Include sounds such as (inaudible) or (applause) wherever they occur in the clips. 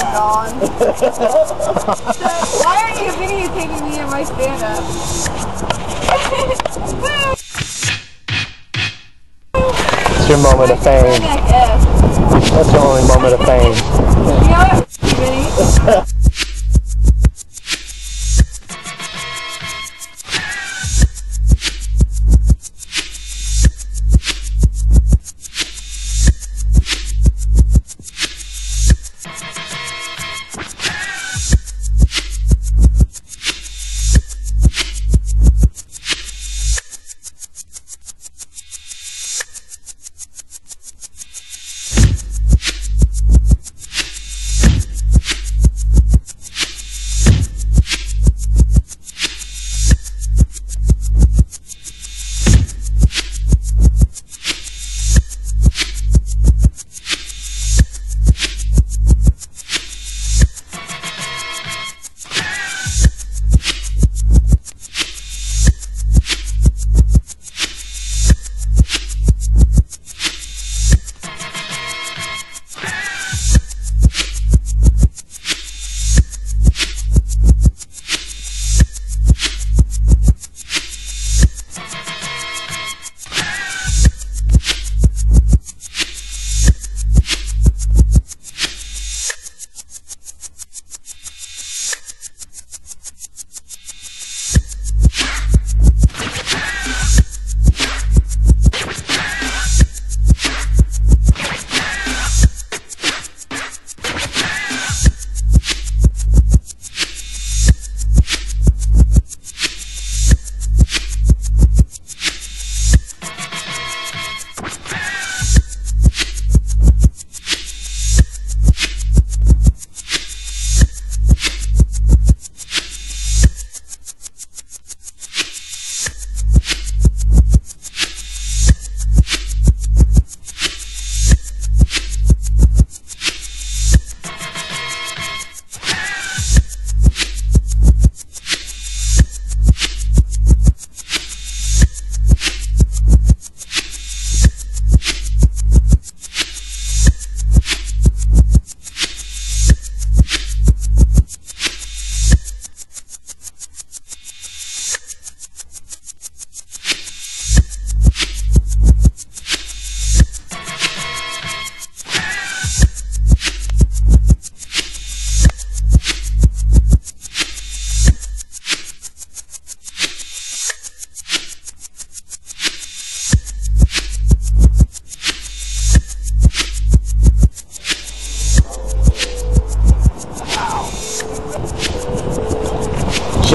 Gone. Why aren't you videotaping me in my stand-up? It's your moment of fame. That's the only moment of fame. You know what, (laughs)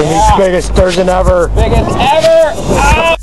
Jimmy's biggest sturgeon ever. Biggest ever.